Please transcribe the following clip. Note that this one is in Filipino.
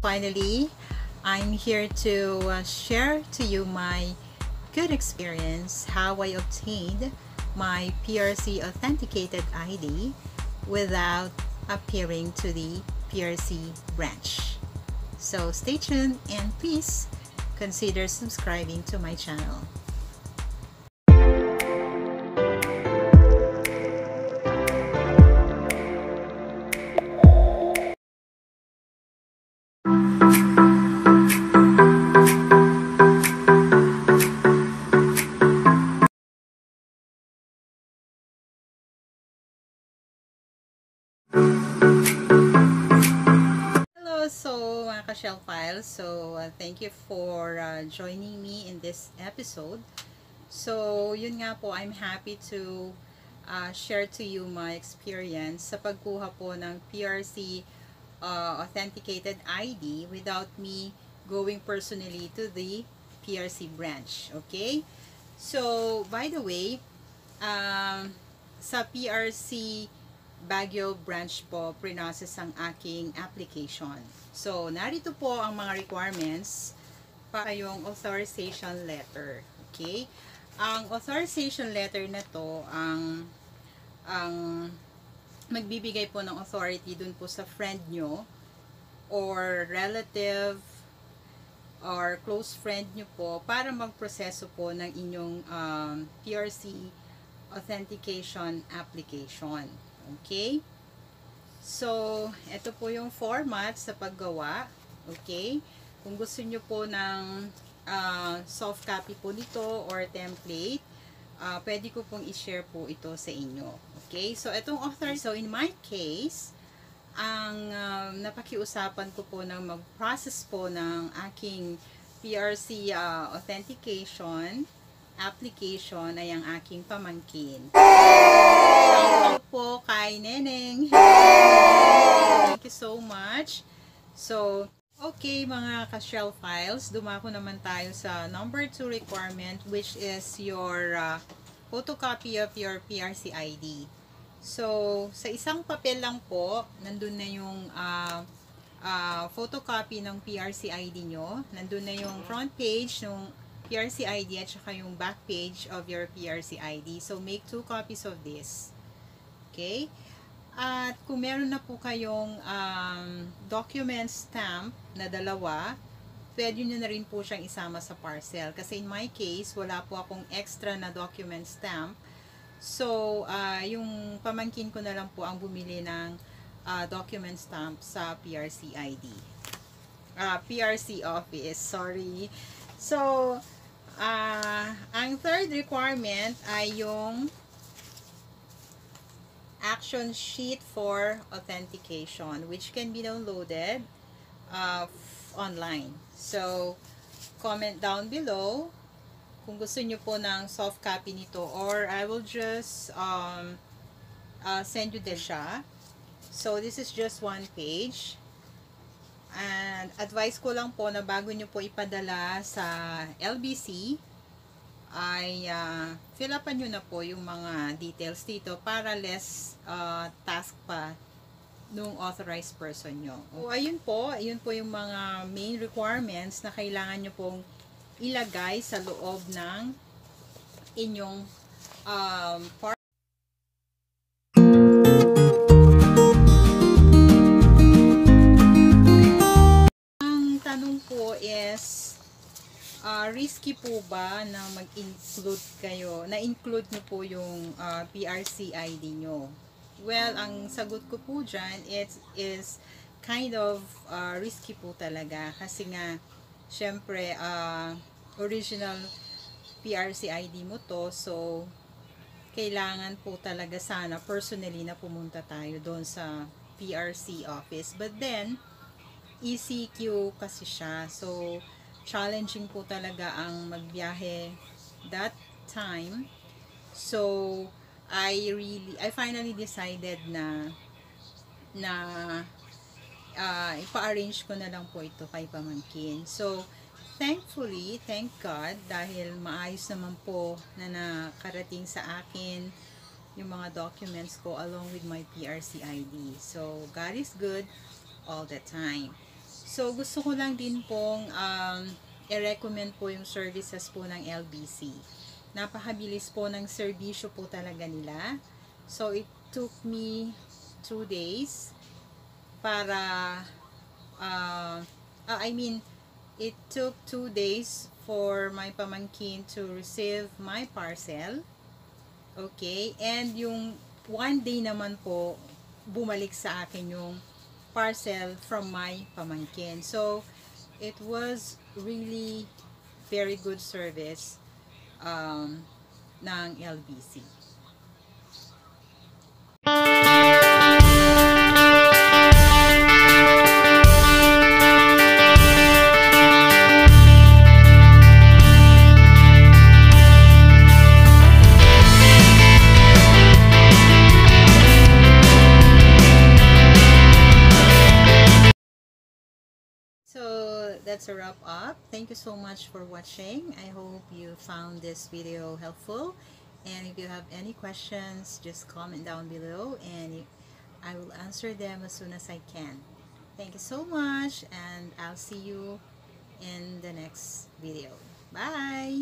Finally, I'm here to uh, share to you my good experience how I obtained my PRC authenticated ID without appearing to the PRC branch. So stay tuned and please consider subscribing to my channel. Ka-shell files, so uh, thank you for uh, joining me in this episode. So, yun nga po, I'm happy to uh, share to you my experience sa pagkuha po ng PRC uh, authenticated ID without me going personally to the PRC branch. Okay? So, by the way, um, sa PRC Baguio branch po pre-process ang aking application. So, narito po ang mga requirements para yung authorization letter. Okay? Ang authorization letter na to, ang ang magbibigay po ng authority dun po sa friend nyo or relative or close friend nyo po para magproseso po ng inyong um, PRC authentication application. Okay? So, ito po yung format sa paggawa. Okay? Kung gusto nyo po ng uh, soft copy po nito or template, uh, pwede ko pong i-share po ito sa inyo. Okay? So, itong author, so in my case, ang uh, napakiusapan ko po ng mag-process po ng aking PRC uh, authentication application ay ang aking pamangkin. Shout po kay Neneng. Thank you so much. So, okay mga ka-shell files, dumako naman tayo sa number 2 requirement which is your uh, photocopy of your PRC ID. So, sa isang papel lang po, nandun na yung uh, uh, photocopy ng PRC ID nyo. Nandun na yung front page ng PRC ID at saka yung back page of your PRC ID. So, make two copies of this. Okay? At kung meron na po kayong um, document stamp na dalawa, pwede nyo na rin po siyang isama sa parcel. Kasi in my case, wala po akong extra na document stamp. So, uh, yung pamangkin ko na lang po ang bumili ng uh, document stamp sa PRC ID. Uh, PRC office, sorry. So, Uh, ang third requirement ay yung action sheet for authentication which can be downloaded uh, online. So, comment down below kung gusto nyo po ng soft copy nito or I will just um, uh, send you the siya. So, this is just one page. And advice ko lang po na bago nyo po ipadala sa LBC, ay uh, fill upan nyo na po yung mga details dito para less uh, task pa nung authorized person nyo. So, ayun po, ayun po yung mga main requirements na kailangan nyo pong ilagay sa loob ng inyong um, uh, risky po ba na mag-include kayo, na-include nyo po yung uh, PRC ID nyo? Well, ang sagot ko po dyan, it is kind of uh, risky po talaga kasi nga, syempre, uh, original PRC ID mo to, so, kailangan po talaga sana personally na pumunta tayo doon sa PRC office. But then, ECQ kasi siya. So, challenging po talaga ang magbiyahe that time. So, I really, I finally decided na na uh, ipa-arrange ko na lang po ito kay pamangkin. So, thankfully, thank God, dahil maayos naman po na nakarating sa akin yung mga documents ko along with my PRC ID. So, God is good all the time. So, gusto ko lang din pong um, i-recommend po yung services po ng LBC. Napakabilis po ng serbisyo po talaga nila. So, it took me two days para uh, uh, I mean, it took two days for my pamangkin to receive my parcel. Okay? And yung one day naman po, bumalik sa akin yung parcel from my pamangkin. So, it was really very good service um, ng LBC. That's a wrap up. Thank you so much for watching. I hope you found this video helpful. And if you have any questions, just comment down below and I will answer them as soon as I can. Thank you so much and I'll see you in the next video. Bye!